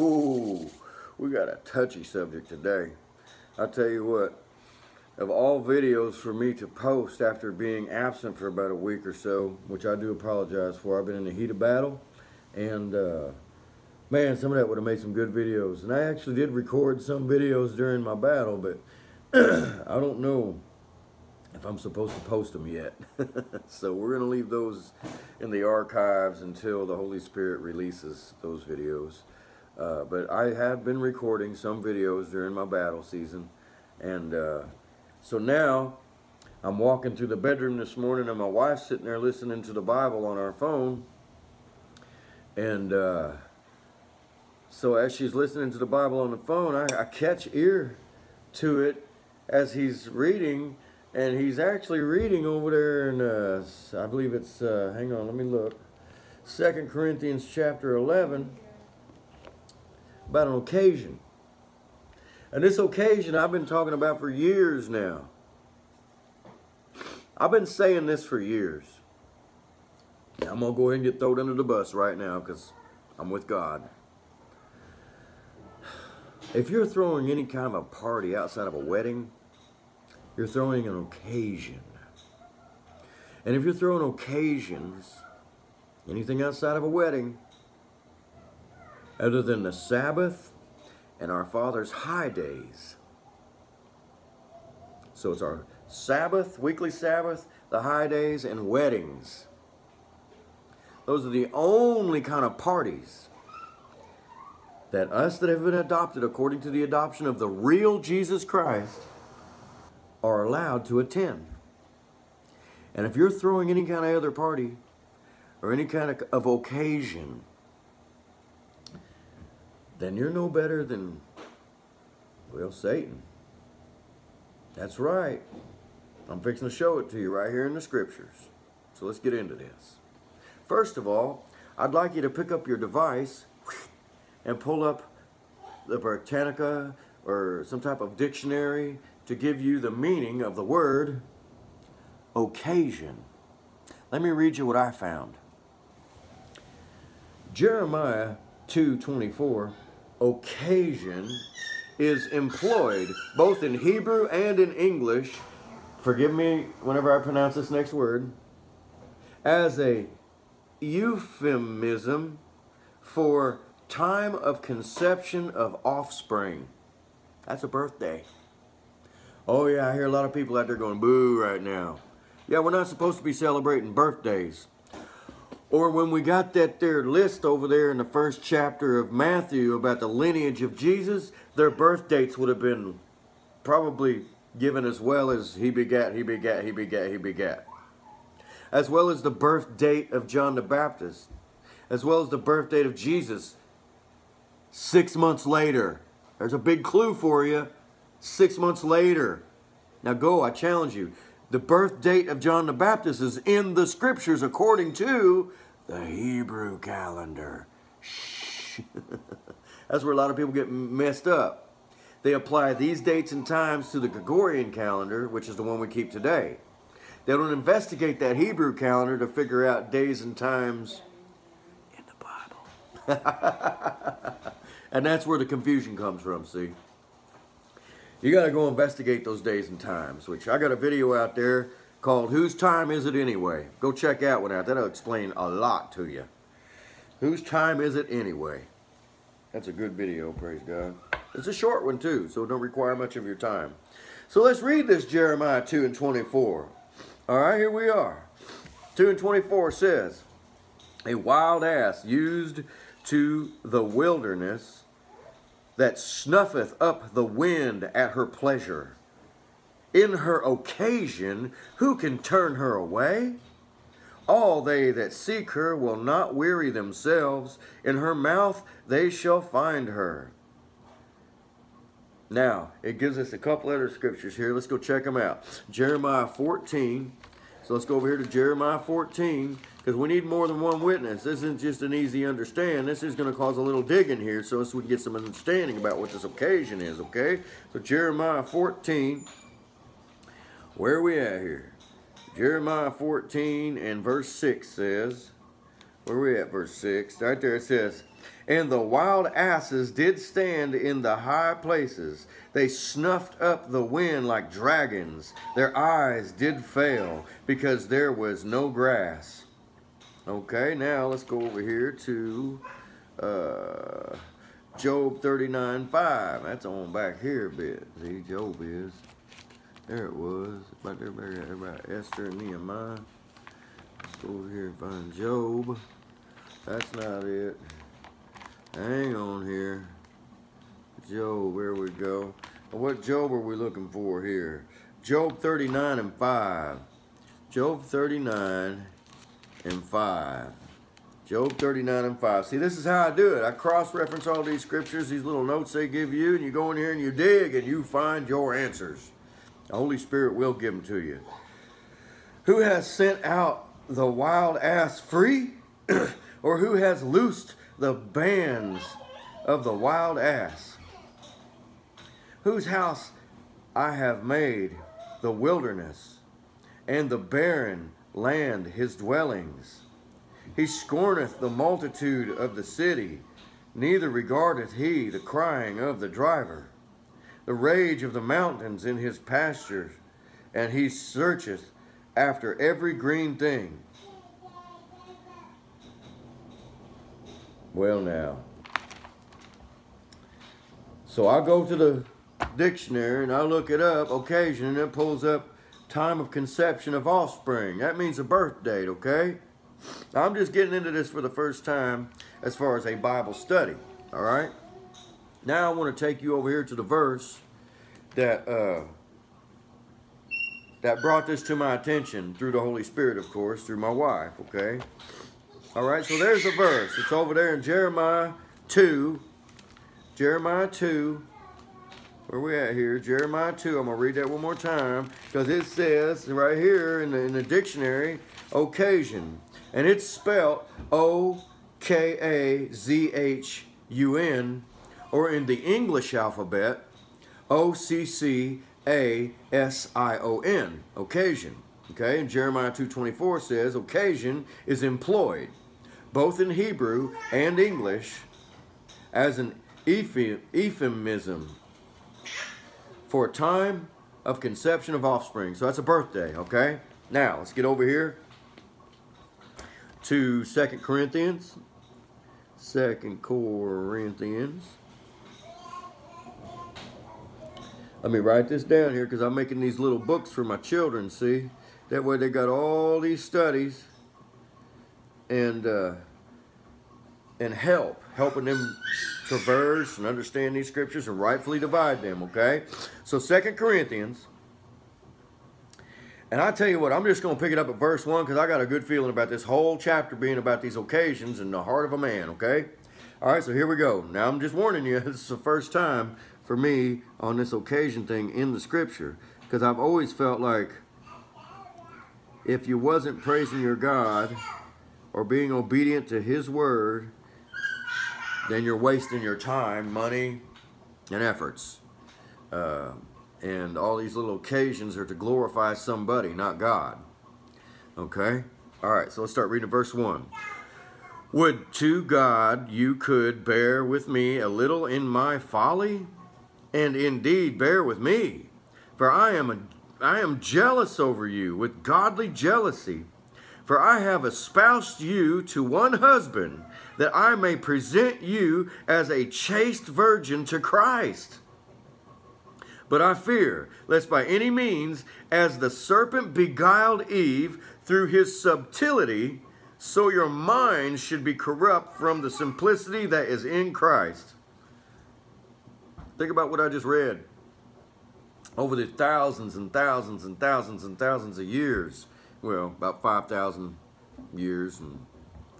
Ooh, we got a touchy subject today. I tell you what, of all videos for me to post after being absent for about a week or so, which I do apologize for, I've been in the heat of battle, and uh, man, some of that would have made some good videos. And I actually did record some videos during my battle, but I don't know if I'm supposed to post them yet. so we're going to leave those in the archives until the Holy Spirit releases those videos. Uh, but I have been recording some videos during my battle season. And uh, so now I'm walking through the bedroom this morning and my wife's sitting there listening to the Bible on our phone. And uh, so as she's listening to the Bible on the phone, I, I catch ear to it as he's reading and he's actually reading over there in uh, I believe it's uh, hang on let me look Second Corinthians chapter 11 about an occasion. And this occasion I've been talking about for years now. I've been saying this for years. I'm gonna go ahead and get thrown under the bus right now because I'm with God. If you're throwing any kind of a party outside of a wedding you're throwing an occasion. And if you're throwing occasions, anything outside of a wedding, other than the Sabbath and our Father's high days. So it's our Sabbath, weekly Sabbath, the high days, and weddings. Those are the only kind of parties that us that have been adopted according to the adoption of the real Jesus Christ are allowed to attend. And if you're throwing any kind of other party or any kind of, of occasion, then you're no better than, well, Satan. That's right. I'm fixing to show it to you right here in the scriptures. So let's get into this. First of all, I'd like you to pick up your device and pull up the Britannica or some type of dictionary to give you the meaning of the word occasion. Let me read you what I found. Jeremiah 2.24, occasion is employed both in Hebrew and in English, forgive me whenever I pronounce this next word, as a euphemism for time of conception of offspring. That's a birthday. Oh yeah, I hear a lot of people out there going boo right now. Yeah, we're not supposed to be celebrating birthdays. Or when we got that there list over there in the first chapter of Matthew about the lineage of Jesus, their birth dates would have been probably given as well as he begat, he begat, he begat, he begat. As well as the birth date of John the Baptist. As well as the birth date of Jesus. Six months later. There's a big clue for you six months later. Now go, I challenge you. The birth date of John the Baptist is in the scriptures according to the Hebrew calendar. Shh. That's where a lot of people get messed up. They apply these dates and times to the Gregorian calendar, which is the one we keep today. They don't investigate that Hebrew calendar to figure out days and times in the Bible. and that's where the confusion comes from, see? You got to go investigate those days and times, which I got a video out there called Whose Time Is It Anyway? Go check that one out. That'll explain a lot to you. Whose time is it anyway? That's a good video, praise God. It's a short one too, so it don't require much of your time. So let's read this Jeremiah 2 and 24. All right, here we are. 2 and 24 says, A wild ass used to the wilderness that snuffeth up the wind at her pleasure. In her occasion, who can turn her away? All they that seek her will not weary themselves. In her mouth they shall find her. Now, it gives us a couple other scriptures here. Let's go check them out. Jeremiah 14. So let's go over here to Jeremiah 14 because we need more than one witness. This isn't just an easy understand. This is going to cause a little digging here so we can get some understanding about what this occasion is, okay? So Jeremiah 14, where are we at here? Jeremiah 14 and verse 6 says, where are we at verse 6? Right there it says, And the wild asses did stand in the high places. They snuffed up the wind like dragons. Their eyes did fail because there was no grass. Okay, now let's go over here to uh, Job 39 5. That's on back here a bit. See, Job is. There it was. About there, about Esther and Nehemiah. Let's go over here and find Job. That's not it. Hang on here. Job, where we go. What Job are we looking for here? Job 39 and 5. Job 39 and 5. Job 39 and 5. See, this is how I do it. I cross-reference all these scriptures, these little notes they give you, and you go in here and you dig and you find your answers. The Holy Spirit will give them to you. Who has sent out the wild ass free? or who has loosed the bands of the wild ass? Whose house I have made the wilderness, and the barren land his dwellings. He scorneth the multitude of the city, neither regardeth he the crying of the driver the rage of the mountains in his pastures, and he searcheth after every green thing. Well, now. So I go to the dictionary and I look it up occasion and it pulls up time of conception of offspring. That means a birth date, okay? I'm just getting into this for the first time as far as a Bible study, all right? Now I want to take you over here to the verse that uh, that brought this to my attention through the Holy Spirit, of course, through my wife, okay? All right, so there's a verse. It's over there in Jeremiah 2. Jeremiah 2. Where we at here? Jeremiah 2. I'm going to read that one more time because it says right here in the, in the dictionary, occasion. And it's spelled O-K-A-Z-H-U-N or in the English alphabet, O-C-C-A-S-I-O-N, occasion. Okay, and Jeremiah 2.24 says, occasion is employed, both in Hebrew and English, as an euphemism for a time of conception of offspring. So that's a birthday, okay? Now, let's get over here to Second Corinthians. Second Corinthians. Let me write this down here because I'm making these little books for my children, see? That way they got all these studies and uh, and help, helping them traverse and understand these scriptures and rightfully divide them, okay? So Second Corinthians, and I tell you what, I'm just going to pick it up at verse 1 because I got a good feeling about this whole chapter being about these occasions in the heart of a man, okay? All right, so here we go. Now, I'm just warning you, this is the first time for me on this occasion thing in the scripture because I've always felt like if you wasn't praising your God or being obedient to his word, then you're wasting your time, money, and efforts. Uh, and all these little occasions are to glorify somebody, not God. Okay? All right, so let's start reading verse 1. Would to God you could bear with me a little in my folly? and indeed bear with me, for I am, a, I am jealous over you with godly jealousy. For I have espoused you to one husband, that I may present you as a chaste virgin to Christ. But I fear, lest by any means, as the serpent beguiled Eve through his subtlety, so your mind should be corrupt from the simplicity that is in Christ. Think about what I just read. Over the thousands and thousands and thousands and thousands of years, well, about 5,000 years and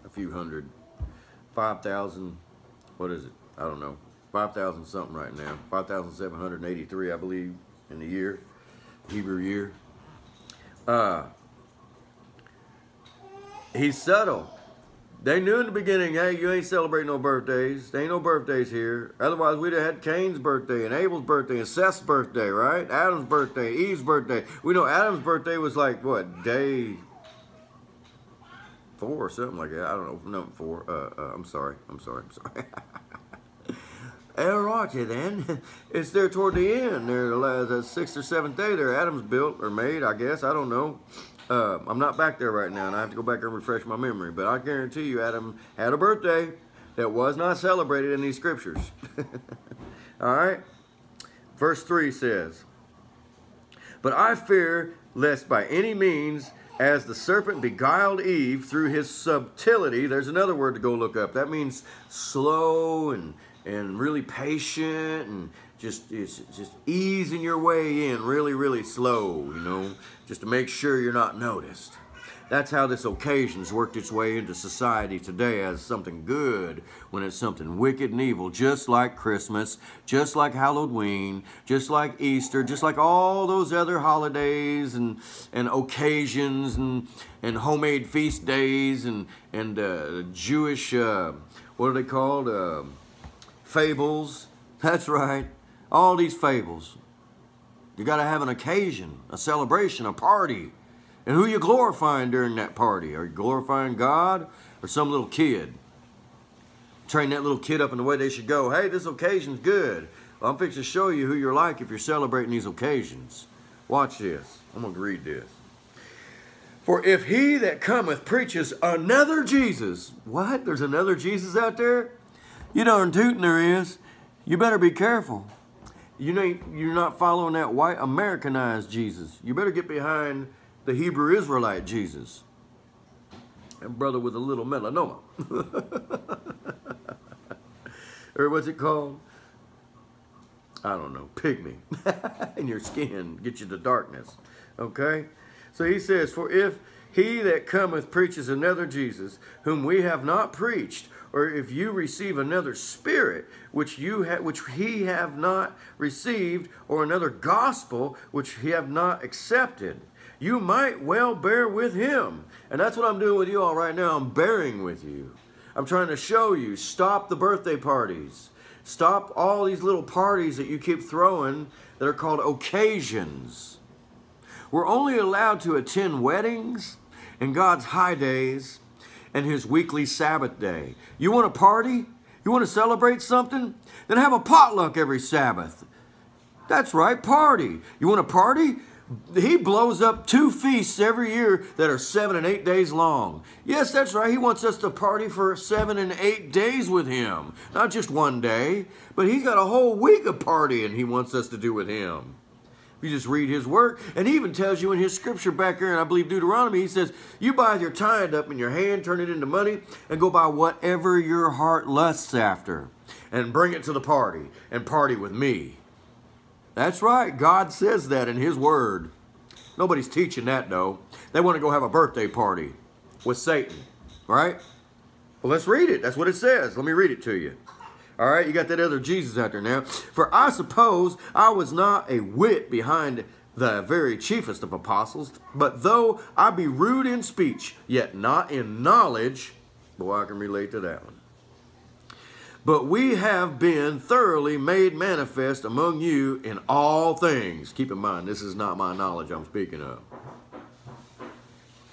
a few hundred, 5,000, what is it? I don't know. 5,000 something right now. 5,783, I believe, in the year, Hebrew year. Uh, he's subtle. They knew in the beginning, hey, you ain't celebrating no birthdays. There ain't no birthdays here. Otherwise, we'd have had Cain's birthday and Abel's birthday and Seth's birthday, right? Adam's birthday, Eve's birthday. We know Adam's birthday was like, what, day four or something like that. I don't know. Number four. Uh, uh, I'm sorry. I'm sorry. I'm sorry. All right, then. It's there toward the end. There, the sixth or seventh day there. Adam's built or made, I guess. I don't know. Uh, I'm not back there right now, and I have to go back and refresh my memory. But I guarantee you, Adam had a birthday that was not celebrated in these scriptures. All right? Verse 3 says, But I fear lest by any means, as the serpent beguiled Eve through his subtlety, there's another word to go look up. That means slow and, and really patient and just it's just easing your way in really, really slow, you know, just to make sure you're not noticed. That's how this occasion's worked its way into society today as something good when it's something wicked and evil, just like Christmas, just like Halloween, just like Easter, just like all those other holidays and, and occasions and, and homemade feast days and, and uh, Jewish, uh, what are they called? Uh, fables. That's right. All these fables. You got to have an occasion, a celebration, a party and who you glorifying during that party? Are you glorifying God or some little kid? Train that little kid up in the way they should go. Hey, this occasion's good. Well, I'm fixing to show you who you're like if you're celebrating these occasions. Watch this. I'm going to read this. For if he that cometh preaches another Jesus, what? There's another Jesus out there? You darn tootin' there is. You better be careful. You know, you're not following that white Americanized Jesus. You better get behind the Hebrew Israelite Jesus. And brother with a little melanoma. or what's it called? I don't know, pygmy in your skin, get you to darkness. Okay? So he says, For if he that cometh preaches another Jesus, whom we have not preached, or if you receive another spirit, which you ha- which he have not received, or another gospel, which he have not accepted, you might well bear with him. And that's what I'm doing with you all right now. I'm bearing with you. I'm trying to show you, stop the birthday parties. Stop all these little parties that you keep throwing that are called occasions. We're only allowed to attend weddings and God's high days and his weekly Sabbath day. You want to party? You want to celebrate something? Then have a potluck every Sabbath. That's right, party. You want to party? He blows up two feasts every year that are seven and eight days long. Yes, that's right. He wants us to party for seven and eight days with him. Not just one day, but he's got a whole week of partying he wants us to do with him. If you just read his work, and he even tells you in his scripture back here, and I believe Deuteronomy, he says, You buy your tithe up in your hand, turn it into money, and go buy whatever your heart lusts after, and bring it to the party, and party with me. That's right. God says that in His Word. Nobody's teaching that, though. They want to go have a birthday party with Satan, right? Well, let's read it. That's what it says. Let me read it to you. All right, you got that other Jesus out there now. For I suppose I was not a whit behind the very chiefest of apostles, but though I be rude in speech, yet not in knowledge, boy, I can relate to that one. But we have been thoroughly made manifest among you in all things. Keep in mind, this is not my knowledge I'm speaking of.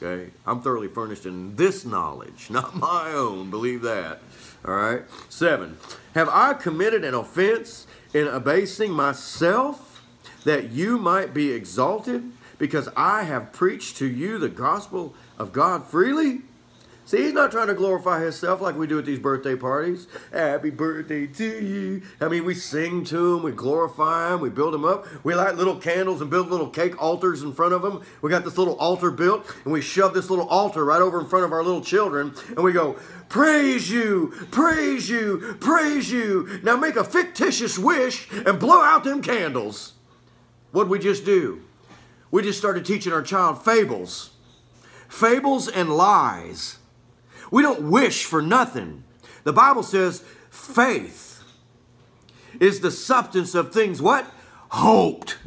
Okay? I'm thoroughly furnished in this knowledge, not my own. Believe that. All right? Seven. Have I committed an offense in abasing myself that you might be exalted because I have preached to you the gospel of God freely? See, he's not trying to glorify himself like we do at these birthday parties. Happy birthday to you. I mean, we sing to him, we glorify him, we build him up. We light little candles and build little cake altars in front of him. We got this little altar built, and we shove this little altar right over in front of our little children, and we go, Praise you, praise you, praise you. Now make a fictitious wish and blow out them candles. What'd we just do? We just started teaching our child fables. Fables and lies. We don't wish for nothing. The Bible says faith is the substance of things what? Hoped.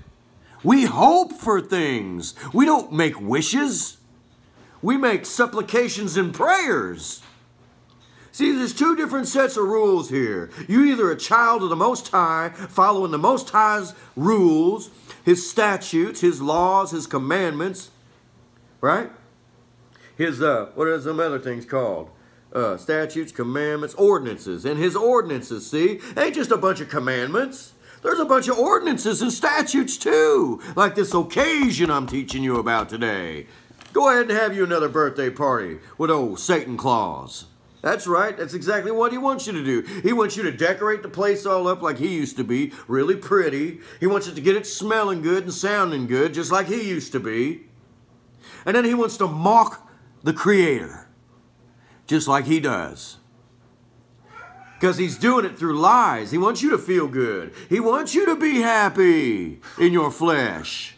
We hope for things. We don't make wishes. We make supplications and prayers. See, there's two different sets of rules here. You're either a child of the Most High, following the Most High's rules, His statutes, His laws, His commandments, right? His uh, what are some other things called? Uh, statutes, commandments, ordinances, and his ordinances. See, ain't just a bunch of commandments. There's a bunch of ordinances and statutes too, like this occasion I'm teaching you about today. Go ahead and have you another birthday party with old Satan Claus. That's right. That's exactly what he wants you to do. He wants you to decorate the place all up like he used to be, really pretty. He wants it to get it smelling good and sounding good, just like he used to be. And then he wants to mock the Creator, just like he does. Because he's doing it through lies. He wants you to feel good. He wants you to be happy in your flesh.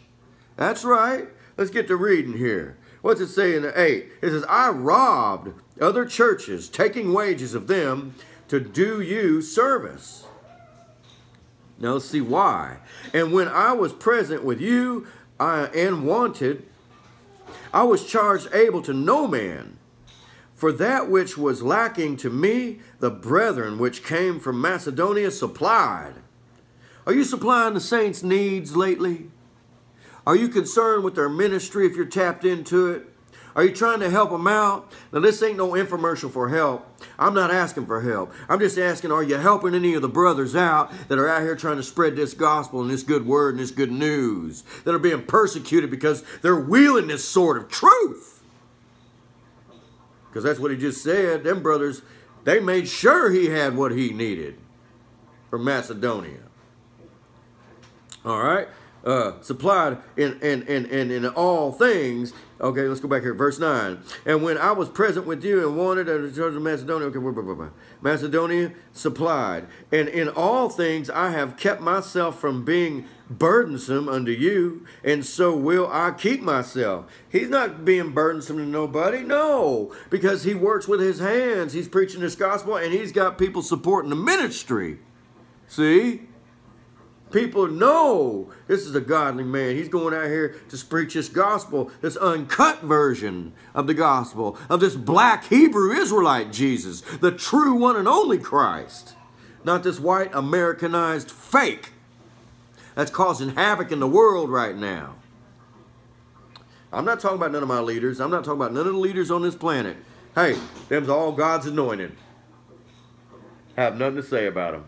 That's right. Let's get to reading here. What's it say in the 8? It says, I robbed other churches, taking wages of them to do you service. Now let's see why. And when I was present with you I, and wanted, I was charged able to no man. For that which was lacking to me, the brethren which came from Macedonia supplied. Are you supplying the saints' needs lately? Are you concerned with their ministry if you're tapped into it? Are you trying to help them out? Now, this ain't no infomercial for help. I'm not asking for help. I'm just asking, are you helping any of the brothers out that are out here trying to spread this gospel and this good word and this good news that are being persecuted because they're wielding this sword of truth? Because that's what he just said. Them brothers, they made sure he had what he needed from Macedonia. All right? Uh, supplied in, in, in, in, in all things. Okay, let's go back here. Verse 9. And when I was present with you and wanted the church of Macedonia, okay, blah, blah, blah, Macedonia supplied. And in all things I have kept myself from being burdensome unto you, and so will I keep myself. He's not being burdensome to nobody, no, because he works with his hands. He's preaching this gospel, and he's got people supporting the ministry. See? People know this is a godly man. He's going out here to preach this gospel, this uncut version of the gospel, of this black Hebrew Israelite Jesus, the true one and only Christ, not this white Americanized fake that's causing havoc in the world right now. I'm not talking about none of my leaders. I'm not talking about none of the leaders on this planet. Hey, them's all God's anointed. Have nothing to say about them.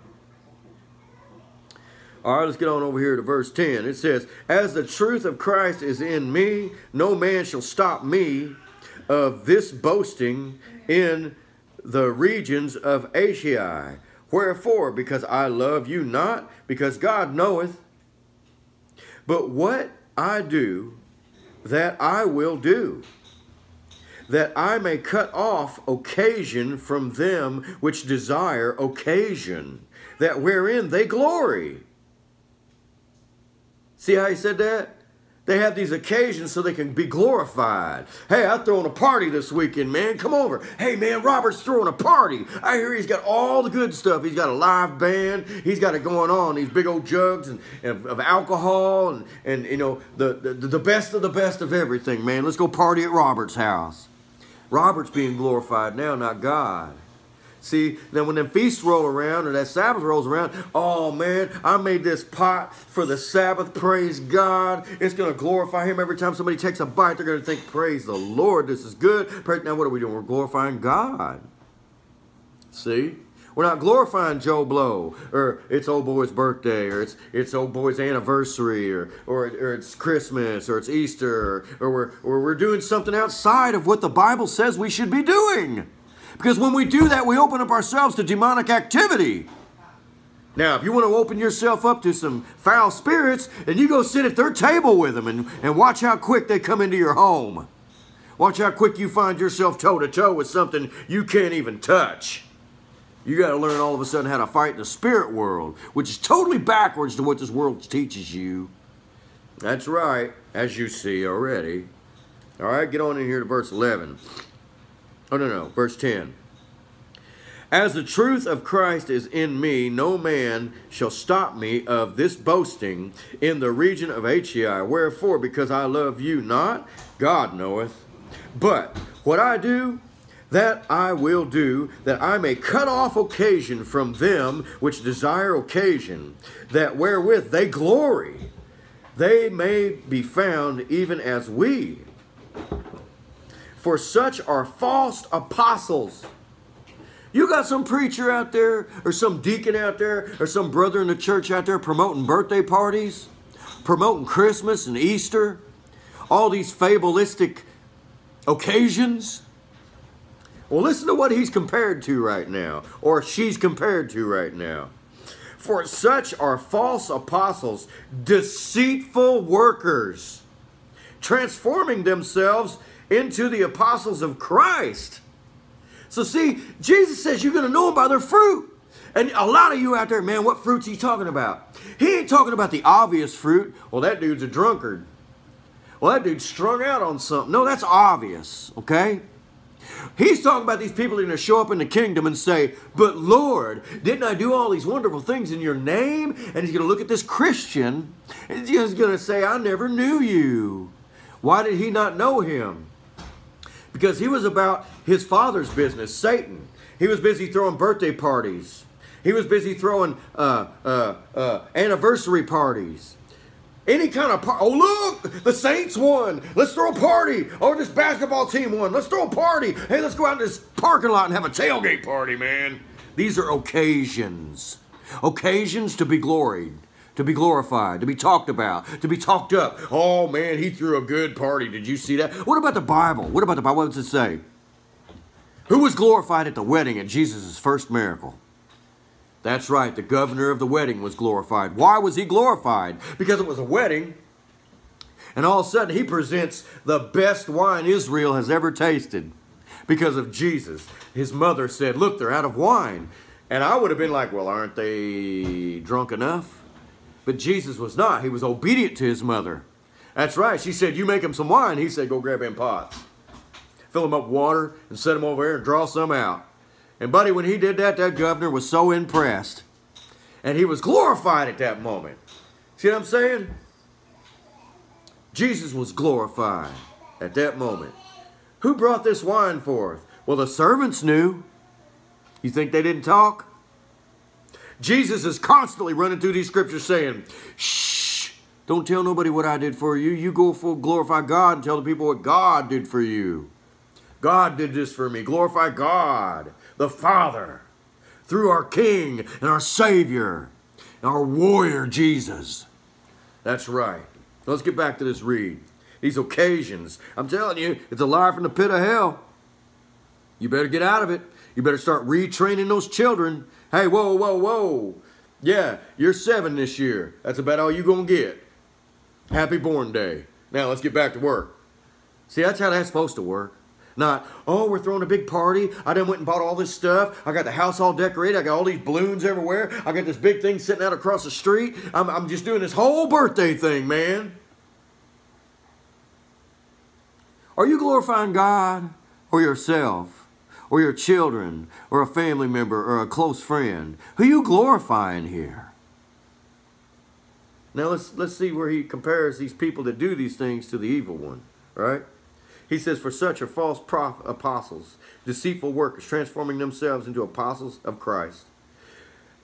All right, let's get on over here to verse 10. It says, As the truth of Christ is in me, no man shall stop me of this boasting in the regions of Achaia. Wherefore? Because I love you not, because God knoweth. But what I do, that I will do, that I may cut off occasion from them which desire occasion, that wherein they glory. See how he said that? They have these occasions so they can be glorified. Hey, I'm throwing a party this weekend, man. Come over. Hey, man, Robert's throwing a party. I hear he's got all the good stuff. He's got a live band. He's got it going on. These big old jugs and, and of alcohol and, and you know, the, the, the best of the best of everything, man. Let's go party at Robert's house. Robert's being glorified now, not God. See, then when the feasts roll around or that Sabbath rolls around, oh man, I made this pot for the Sabbath. Praise God. It's going to glorify Him every time somebody takes a bite. They're going to think, Praise the Lord, this is good. Now, what are we doing? We're glorifying God. See? We're not glorifying Joe Blow, or it's old boy's birthday, or it's it's old boy's anniversary, or or, or it's Christmas, or it's Easter, or, or we're or we're doing something outside of what the Bible says we should be doing. Because when we do that, we open up ourselves to demonic activity. Now, if you want to open yourself up to some foul spirits, and you go sit at their table with them and, and watch how quick they come into your home. Watch how quick you find yourself toe to toe with something you can't even touch. You got to learn all of a sudden how to fight in the spirit world, which is totally backwards to what this world teaches you. That's right, as you see already. All right, get on in here to verse 11. Oh, no, no. Verse 10. As the truth of Christ is in me, no man shall stop me of this boasting in the region of Achaia. Wherefore, because I love you not, God knoweth. But what I do, that I will do, that I may cut off occasion from them which desire occasion, that wherewith they glory, they may be found even as we. For such are false apostles. You got some preacher out there, or some deacon out there, or some brother in the church out there promoting birthday parties, promoting Christmas and Easter, all these fabulistic occasions. Well, listen to what he's compared to right now, or she's compared to right now. For such are false apostles, deceitful workers, transforming themselves into the apostles of Christ. So see, Jesus says you're going to know them by their fruit. And a lot of you out there, man, what fruit's he talking about? He ain't talking about the obvious fruit. Well, that dude's a drunkard. Well, that dude's strung out on something. No, that's obvious, okay? He's talking about these people that are going to show up in the kingdom and say, But Lord, didn't I do all these wonderful things in your name? And he's going to look at this Christian and he's going to say, I never knew you. Why did he not know him? Because he was about his father's business, Satan. He was busy throwing birthday parties. He was busy throwing uh, uh, uh, anniversary parties. Any kind of par- oh look, the Saints won. Let's throw a party. Oh, this basketball team won. Let's throw a party. Hey, let's go out to this parking lot and have a tailgate party, man. These are occasions, occasions to be gloried to be glorified, to be talked about, to be talked up. Oh man, he threw a good party. Did you see that? What about the Bible? What about the Bible? What does it say? Who was glorified at the wedding at Jesus' first miracle? That's right, the governor of the wedding was glorified. Why was he glorified? Because it was a wedding. And all of a sudden, he presents the best wine Israel has ever tasted because of Jesus. His mother said, Look, they're out of wine. And I would have been like, Well, aren't they drunk enough? But Jesus was not. He was obedient to his mother. That's right. She said, You make him some wine. He said, Go grab him pots. Fill him up water and set him over there and draw some out. And, buddy, when he did that, that governor was so impressed. And he was glorified at that moment. See what I'm saying? Jesus was glorified at that moment. Who brought this wine forth? Well, the servants knew. You think they didn't talk? Jesus is constantly running through these scriptures saying, shh, don't tell nobody what I did for you. You go for glorify God and tell the people what God did for you. God did this for me. Glorify God, the Father, through our King and our Savior, our warrior Jesus. That's right. Let's get back to this read. These occasions. I'm telling you, it's a lie from the pit of hell. You better get out of it. You better start retraining those children Hey, whoa, whoa, whoa. Yeah, you're seven this year. That's about all you're going to get. Happy born day. Now let's get back to work. See, that's how that's supposed to work. Not, oh, we're throwing a big party. I done went and bought all this stuff. I got the house all decorated. I got all these balloons everywhere. I got this big thing sitting out across the street. I'm, I'm just doing this whole birthday thing, man. Are you glorifying God or yourself? Or your children or a family member or a close friend? Who you glorifying here? Now let's let's see where he compares these people that do these things to the evil one, right? He says, For such are false prof- apostles, deceitful workers, transforming themselves into apostles of Christ.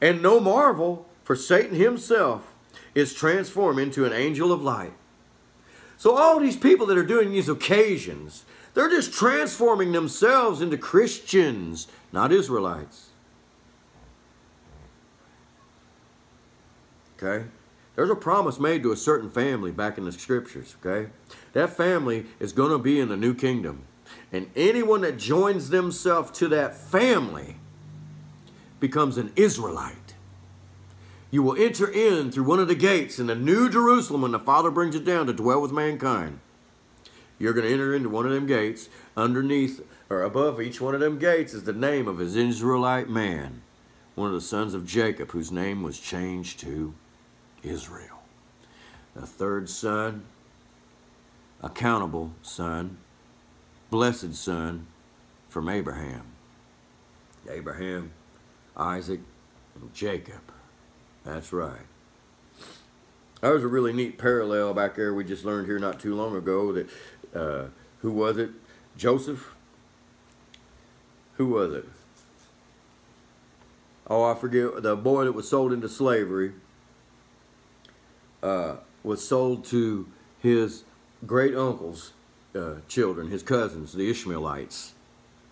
And no marvel, for Satan himself is transformed into an angel of light. So all these people that are doing these occasions, they're just transforming themselves into Christians, not Israelites. Okay? There's a promise made to a certain family back in the scriptures, okay? That family is going to be in the new kingdom. And anyone that joins themselves to that family becomes an Israelite. You will enter in through one of the gates in the new Jerusalem when the Father brings it down to dwell with mankind. You're going to enter into one of them gates. Underneath or above each one of them gates is the name of his Israelite man, one of the sons of Jacob, whose name was changed to Israel. A third son, accountable son, blessed son from Abraham. Abraham, Isaac, and Jacob. That's right. That was a really neat parallel back there we just learned here not too long ago that uh, who was it? Joseph? Who was it? Oh, I forget. The boy that was sold into slavery uh, was sold to his great uncles uh, children, his cousins, the Ishmaelites.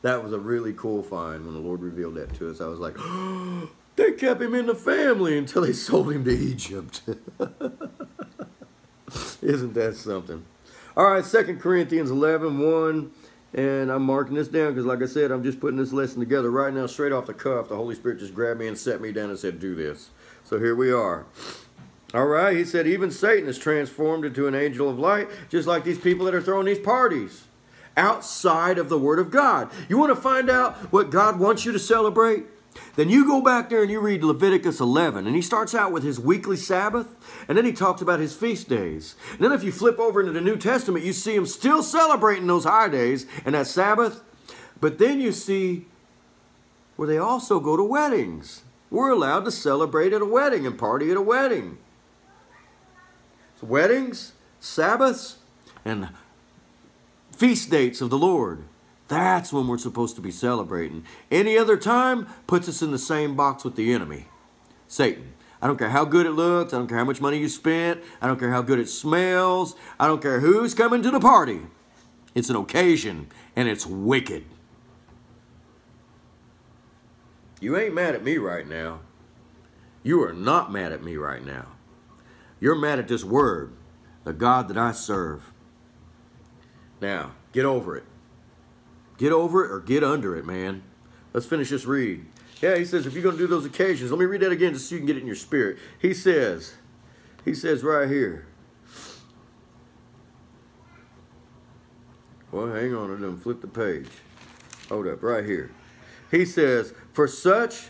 That was a really cool find when the Lord revealed that to us. I was like, oh, they kept him in the family until they sold him to Egypt. Isn't that something? All right, Second Corinthians 11, 1. And I'm marking this down because, like I said, I'm just putting this lesson together right now, straight off the cuff. The Holy Spirit just grabbed me and set me down and said, do this. So here we are. All right, he said, even Satan is transformed into an angel of light, just like these people that are throwing these parties outside of the Word of God. You want to find out what God wants you to celebrate? Then you go back there and you read Leviticus 11, and he starts out with his weekly Sabbath, and then he talks about his feast days. And then if you flip over into the New Testament, you see him still celebrating those high days and that Sabbath, but then you see where they also go to weddings. We're allowed to celebrate at a wedding and party at a wedding. So weddings, Sabbaths, and feast dates of the Lord. That's when we're supposed to be celebrating. Any other time puts us in the same box with the enemy, Satan. I don't care how good it looks. I don't care how much money you spent. I don't care how good it smells. I don't care who's coming to the party. It's an occasion and it's wicked. You ain't mad at me right now. You are not mad at me right now. You're mad at this word, the God that I serve. Now, get over it. Get over it or get under it, man. Let's finish this read. Yeah, he says, if you're going to do those occasions, let me read that again just so you can get it in your spirit. He says, he says right here. Well, hang on, I done flip the page. Hold up, right here. He says, for such,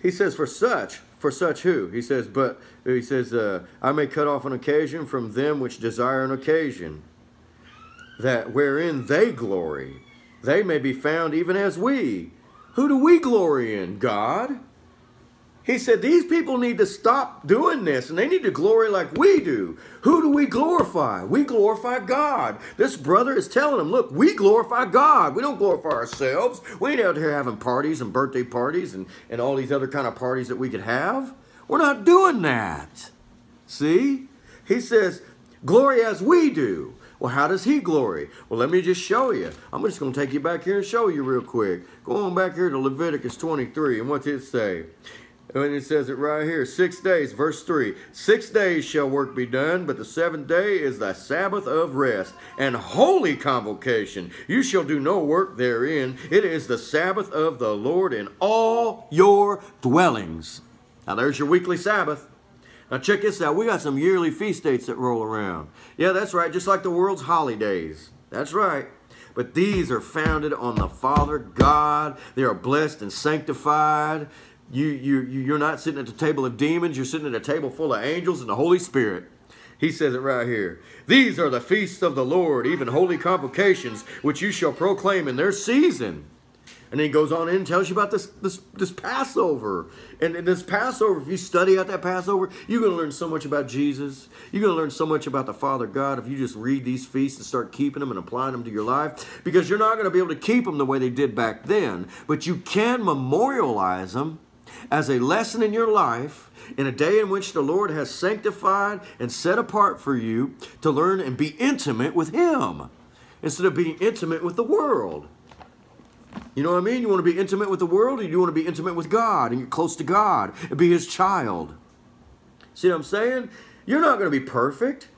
he says, for such, for such who? He says, but, he says, uh, I may cut off an occasion from them which desire an occasion that wherein they glory, they may be found even as we. Who do we glory in? God. He said these people need to stop doing this and they need to glory like we do. Who do we glorify? We glorify God. This brother is telling them, look, we glorify God. We don't glorify ourselves. We ain't out here having parties and birthday parties and, and all these other kind of parties that we could have. We're not doing that. See? He says, glory as we do. Well, how does he glory? Well, let me just show you. I'm just going to take you back here and show you real quick. Go on back here to Leviticus 23. And what's it say? And it says it right here. Six days, verse 3. Six days shall work be done, but the seventh day is the Sabbath of rest and holy convocation. You shall do no work therein. It is the Sabbath of the Lord in all your dwellings. Now, there's your weekly Sabbath. Now check this out. We got some yearly feast dates that roll around. Yeah, that's right. Just like the world's holidays. That's right. But these are founded on the Father God. They are blessed and sanctified. You, you, you're not sitting at the table of demons. You're sitting at a table full of angels and the Holy Spirit. He says it right here. These are the feasts of the Lord, even holy convocations, which you shall proclaim in their season. And then he goes on in and tells you about this, this, this Passover. And, and this Passover, if you study out that Passover, you're going to learn so much about Jesus. You're going to learn so much about the Father God if you just read these feasts and start keeping them and applying them to your life. Because you're not going to be able to keep them the way they did back then. But you can memorialize them as a lesson in your life in a day in which the Lord has sanctified and set apart for you to learn and be intimate with Him instead of being intimate with the world. You know what I mean? You want to be intimate with the world, or you want to be intimate with God and get close to God and be His child. See what I'm saying? You're not going to be perfect.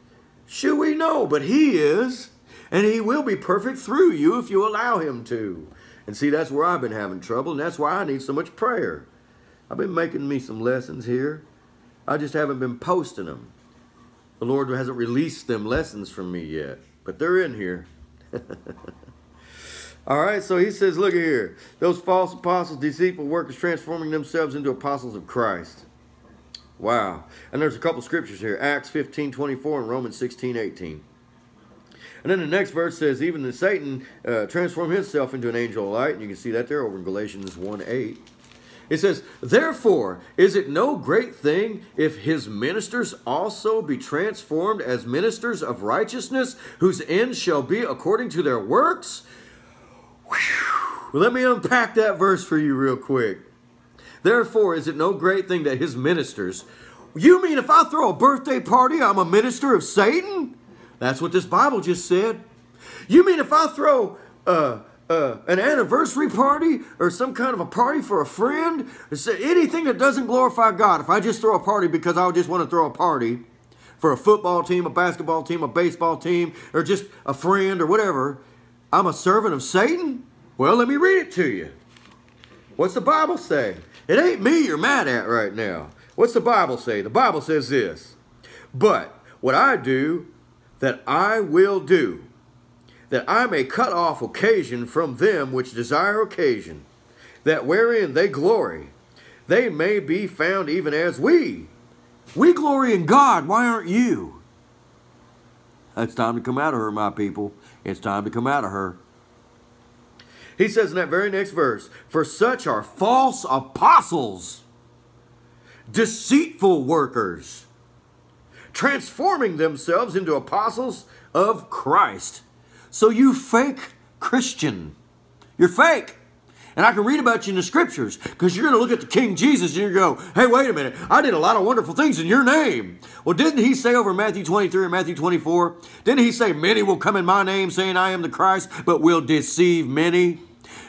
Should we know? But He is. And He will be perfect through you if you allow Him to. And see, that's where I've been having trouble, and that's why I need so much prayer. I've been making me some lessons here. I just haven't been posting them. The Lord hasn't released them lessons from me yet, but they're in here. All right, so he says, look here. Those false apostles, deceitful workers, transforming themselves into apostles of Christ. Wow. And there's a couple scriptures here. Acts 15, 24 and Romans 16, 18. And then the next verse says, even the Satan uh, transformed himself into an angel of light. And you can see that there over in Galatians 1, 8. It says, Therefore, is it no great thing if his ministers also be transformed as ministers of righteousness, whose end shall be according to their works? Let me unpack that verse for you real quick. Therefore, is it no great thing that his ministers, you mean if I throw a birthday party, I'm a minister of Satan? That's what this Bible just said. You mean if I throw uh, uh, an anniversary party or some kind of a party for a friend, anything that doesn't glorify God, if I just throw a party because I just want to throw a party for a football team, a basketball team, a baseball team, or just a friend or whatever, I'm a servant of Satan? Well, let me read it to you. What's the Bible say? It ain't me you're mad at right now. What's the Bible say? The Bible says this. But what I do, that I will do, that I may cut off occasion from them which desire occasion, that wherein they glory, they may be found even as we. We glory in God. Why aren't you? It's time to come out of her, my people. It's time to come out of her. He says in that very next verse, For such are false apostles, deceitful workers, transforming themselves into apostles of Christ. So you fake Christian. You're fake. And I can read about you in the scriptures because you're going to look at the King Jesus and you go, hey, wait a minute. I did a lot of wonderful things in your name. Well, didn't he say over Matthew 23 and Matthew 24? Didn't he say, many will come in my name saying I am the Christ, but will deceive many?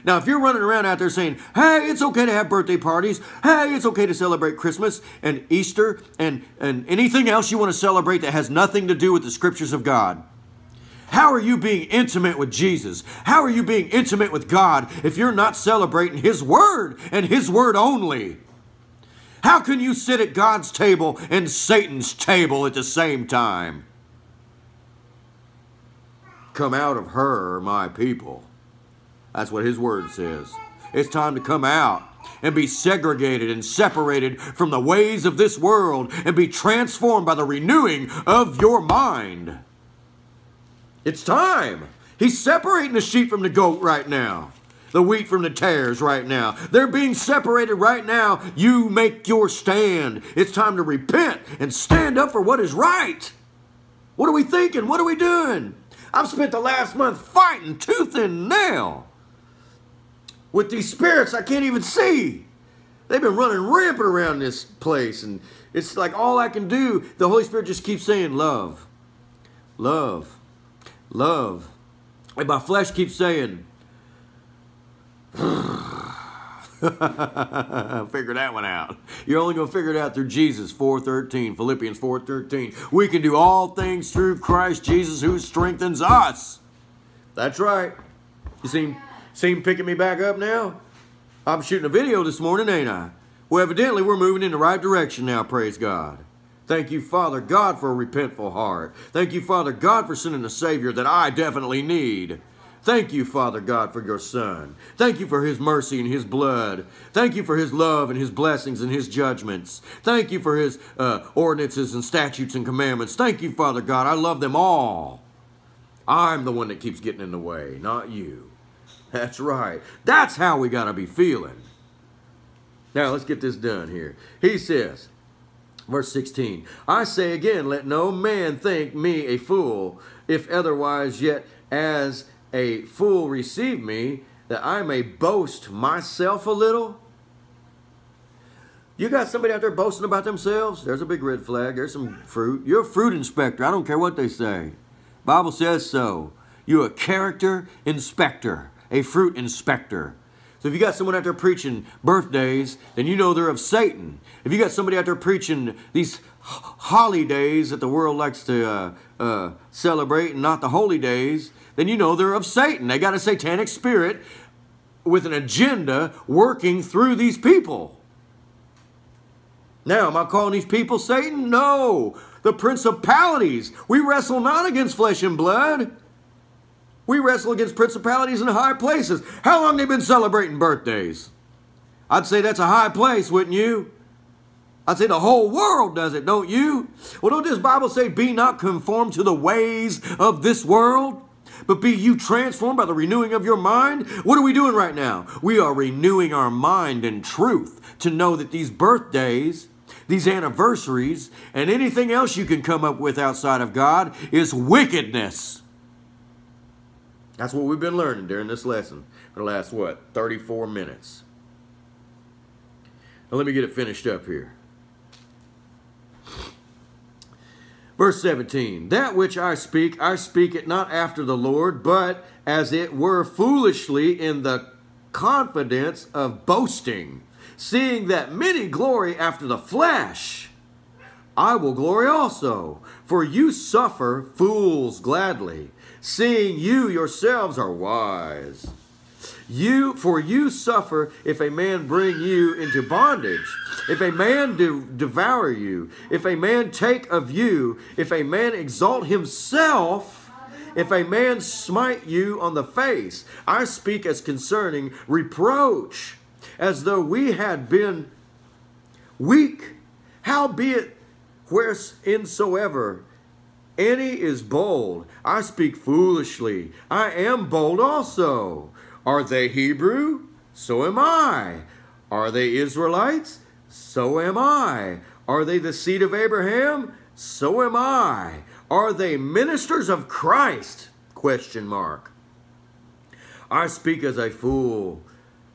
Now, if you're running around out there saying, hey, it's okay to have birthday parties, hey, it's okay to celebrate Christmas and Easter and, and anything else you want to celebrate that has nothing to do with the scriptures of God, how are you being intimate with Jesus? How are you being intimate with God if you're not celebrating His Word and His Word only? How can you sit at God's table and Satan's table at the same time? Come out of her, my people. That's what His Word says. It's time to come out and be segregated and separated from the ways of this world and be transformed by the renewing of your mind. It's time. He's separating the sheep from the goat right now. The wheat from the tares right now. They're being separated right now. You make your stand. It's time to repent and stand up for what is right. What are we thinking? What are we doing? I've spent the last month fighting tooth and nail with these spirits I can't even see. They've been running rampant around this place, and it's like all I can do. The Holy Spirit just keeps saying, Love, love, Love. And my flesh keeps saying, figure that one out. You're only going to figure it out through Jesus 4:13, Philippians 4:13. We can do all things through Christ Jesus who strengthens us. That's right. You seem seem picking me back up now? I'm shooting a video this morning, ain't I? Well, evidently we're moving in the right direction now, praise God. Thank you, Father God, for a repentful heart. Thank you, Father God, for sending a Savior that I definitely need. Thank you, Father God, for your Son. Thank you for His mercy and His blood. Thank you for His love and His blessings and His judgments. Thank you for His uh, ordinances and statutes and commandments. Thank you, Father God. I love them all. I'm the one that keeps getting in the way, not you. That's right. That's how we got to be feeling. Now, let's get this done here. He says, Verse 16 I say again, let no man think me a fool, if otherwise, yet as a fool receive me, that I may boast myself a little. You got somebody out there boasting about themselves? There's a big red flag. There's some fruit. You're a fruit inspector. I don't care what they say. Bible says so. You're a character inspector, a fruit inspector. So if you got someone out there preaching birthdays, then you know they're of Satan. If you got somebody out there preaching these holidays that the world likes to uh, uh, celebrate and not the holy days, then you know they're of Satan. They got a satanic spirit with an agenda working through these people. Now, am I calling these people Satan? No. The principalities. We wrestle not against flesh and blood we wrestle against principalities in high places. How long they been celebrating birthdays? I'd say that's a high place, wouldn't you? I'd say the whole world does it, don't you? Well, don't this Bible say, be not conformed to the ways of this world, but be you transformed by the renewing of your mind? What are we doing right now? We are renewing our mind in truth to know that these birthdays, these anniversaries, and anything else you can come up with outside of God is wickedness. That's what we've been learning during this lesson for the last, what, 34 minutes. Now let me get it finished up here. Verse 17 That which I speak, I speak it not after the Lord, but as it were foolishly in the confidence of boasting, seeing that many glory after the flesh. I will glory also, for you suffer fools gladly, seeing you yourselves are wise. You, for you suffer if a man bring you into bondage, if a man do, devour you, if a man take of you, if a man exalt himself, if a man smite you on the face. I speak as concerning reproach, as though we had been weak. Howbeit, wheresoever any is bold, I speak foolishly. I am bold also. Are they Hebrew? So am I. Are they Israelites? So am I. Are they the seed of Abraham? So am I. Are they ministers of Christ? Question mark. I speak as a fool.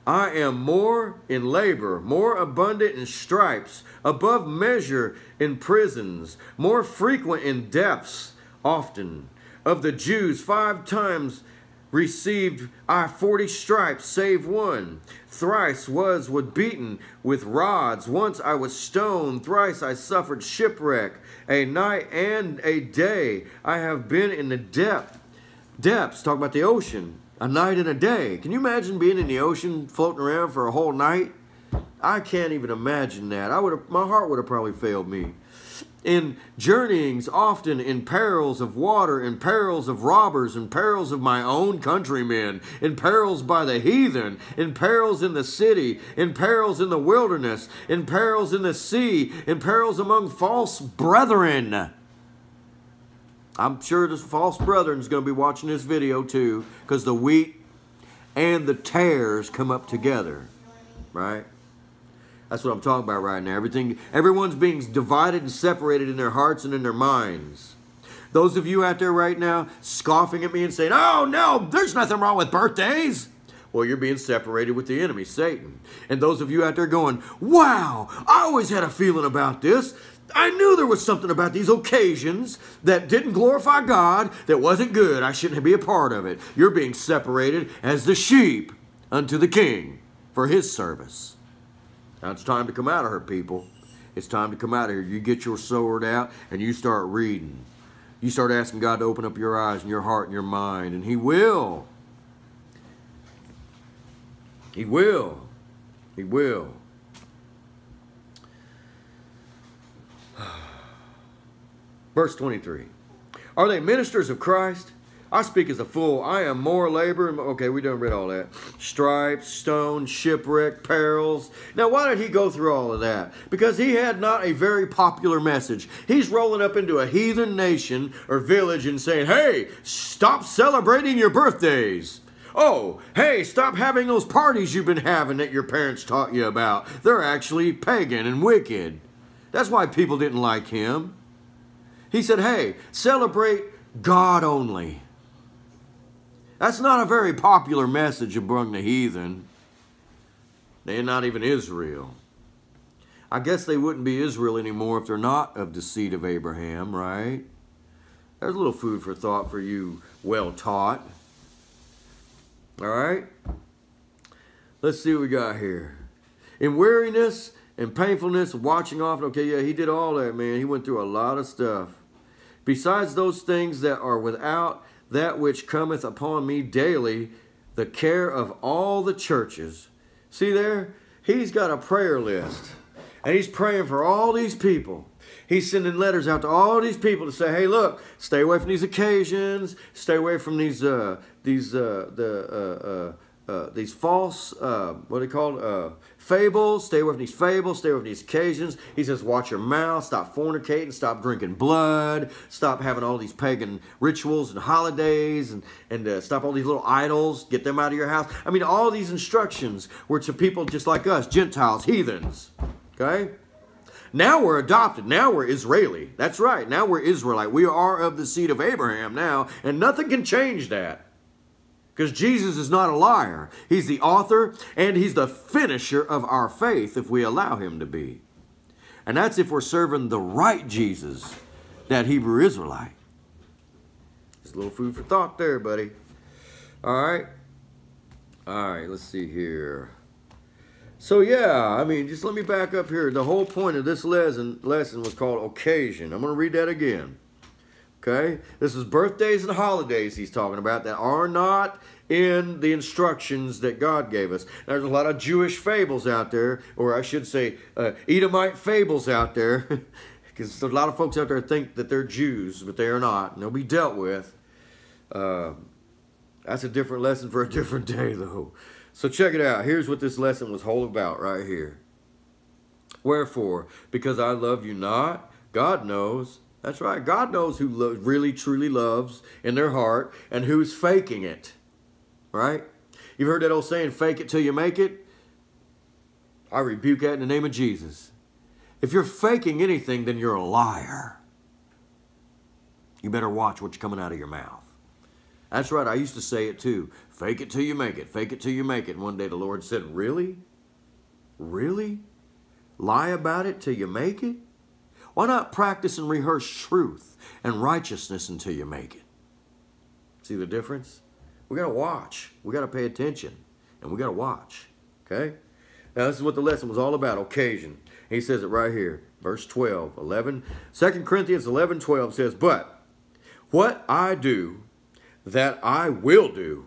I am more in labor, more abundant in stripes, above measure in prisons, more frequent in depths, often. Of the Jews, five times received I forty stripes, save one. Thrice was would beaten with rods. Once I was stoned. Thrice I suffered shipwreck. A night and a day I have been in the depth. Depths, talk about the ocean. A night and a day. Can you imagine being in the ocean, floating around for a whole night? I can't even imagine that. I would have, my heart would have probably failed me in journeyings, often in perils of water, in perils of robbers, in perils of my own countrymen, in perils by the heathen, in perils in the city, in perils in the wilderness, in perils in the sea, in perils among false brethren. I'm sure this false brethren is going to be watching this video too, because the wheat and the tares come up together, right? That's what I'm talking about right now. Everything, everyone's being divided and separated in their hearts and in their minds. Those of you out there right now scoffing at me and saying, oh no, there's nothing wrong with birthdays. Well, you're being separated with the enemy, Satan. And those of you out there going, wow, I always had a feeling about this. I knew there was something about these occasions that didn't glorify God, that wasn't good. I shouldn't be a part of it. You're being separated as the sheep unto the king for his service. Now it's time to come out of her, people. It's time to come out of here. You get your sword out and you start reading. You start asking God to open up your eyes and your heart and your mind, and He will. He will. He will. Verse 23. Are they ministers of Christ? I speak as a fool. I am more labor. Okay, we done read all that. Stripes, stone, shipwreck, perils. Now, why did he go through all of that? Because he had not a very popular message. He's rolling up into a heathen nation or village and saying, hey, stop celebrating your birthdays. Oh, hey, stop having those parties you've been having that your parents taught you about. They're actually pagan and wicked. That's why people didn't like him. He said, hey, celebrate God only. That's not a very popular message among the heathen. They're not even Israel. I guess they wouldn't be Israel anymore if they're not of the seed of Abraham, right? There's a little food for thought for you well taught. All right? Let's see what we got here. In weariness and painfulness, watching off. Okay, yeah, he did all that, man. He went through a lot of stuff. Besides those things that are without, that which cometh upon me daily, the care of all the churches. See there? He's got a prayer list. And he's praying for all these people. He's sending letters out to all these people to say, "Hey, look, stay away from these occasions. Stay away from these uh, these uh, the uh, uh uh, these false, uh, what are they called? Uh, fables. Stay away from these fables. Stay away from these occasions. He says, watch your mouth. Stop fornicating. Stop drinking blood. Stop having all these pagan rituals and holidays and, and uh, stop all these little idols. Get them out of your house. I mean, all these instructions were to people just like us, Gentiles, heathens. Okay? Now we're adopted. Now we're Israeli. That's right. Now we're Israelite. We are of the seed of Abraham now, and nothing can change that. Because Jesus is not a liar. He's the author and he's the finisher of our faith if we allow him to be. And that's if we're serving the right Jesus. that Hebrew Israelite. Just a little food for thought there, buddy. All right. All right, let's see here. So yeah, I mean, just let me back up here. The whole point of this lesson lesson was called occasion. I'm going to read that again. Okay? This is birthdays and holidays he's talking about that are not in the instructions that God gave us. There's a lot of Jewish fables out there, or I should say uh, Edomite fables out there, because a lot of folks out there think that they're Jews, but they are not, and they'll be dealt with. Uh, that's a different lesson for a different day, though. So check it out. Here's what this lesson was all about right here. Wherefore, because I love you not, God knows. That's right. God knows who really, truly loves in their heart and who's faking it. Right? You've heard that old saying, fake it till you make it? I rebuke that in the name of Jesus. If you're faking anything, then you're a liar. You better watch what's coming out of your mouth. That's right. I used to say it too. Fake it till you make it. Fake it till you make it. And one day the Lord said, Really? Really? Lie about it till you make it? Why not practice and rehearse truth and righteousness until you make it? See the difference? We got to watch. We got to pay attention. And we got to watch. Okay? Now, this is what the lesson was all about occasion. He says it right here, verse 12, 11. 2 Corinthians 11, 12 says, But what I do, that I will do.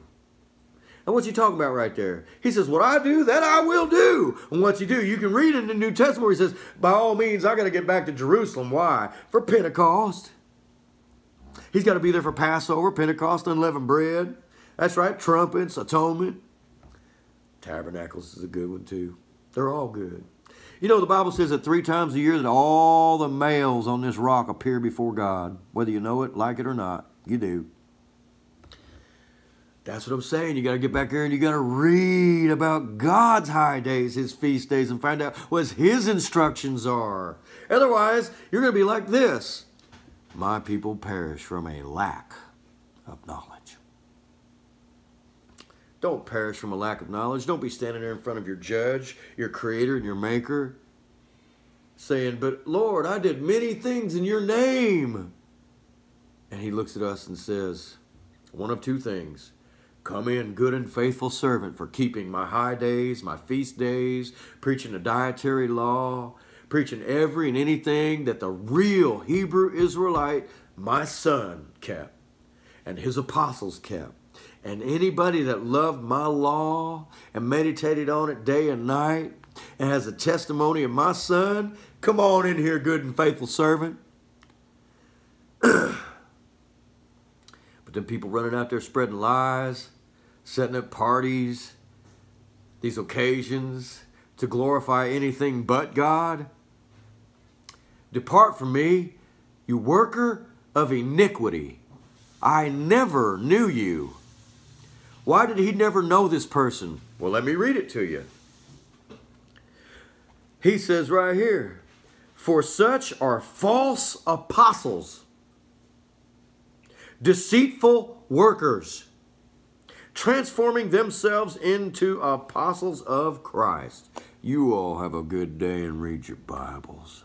And what's he talking about right there? He says, What I do, that I will do. And what's he do? You can read in the New Testament where he says, By all means, I got to get back to Jerusalem. Why? For Pentecost. He's got to be there for Passover, Pentecost, unleavened bread. That's right, trumpets, atonement. Tabernacles is a good one too. They're all good. You know, the Bible says that three times a year that all the males on this rock appear before God. Whether you know it, like it or not, you do. That's what I'm saying. You got to get back here and you got to read about God's high days, His feast days, and find out what His instructions are. Otherwise, you're going to be like this My people perish from a lack of knowledge. Don't perish from a lack of knowledge. Don't be standing there in front of your judge, your creator, and your maker, saying, But Lord, I did many things in your name. And He looks at us and says, One of two things Come in, good and faithful servant, for keeping my high days, my feast days, preaching the dietary law, preaching every and anything that the real Hebrew Israelite, my son, kept, and his apostles kept. And anybody that loved my law and meditated on it day and night and has a testimony of my son, come on in here, good and faithful servant. but then people running out there spreading lies setting up parties, these occasions to glorify anything but God. Depart from me, you worker of iniquity. I never knew you. Why did he never know this person? Well, let me read it to you. He says right here, For such are false apostles, deceitful workers transforming themselves into apostles of Christ. You all have a good day and read your Bibles.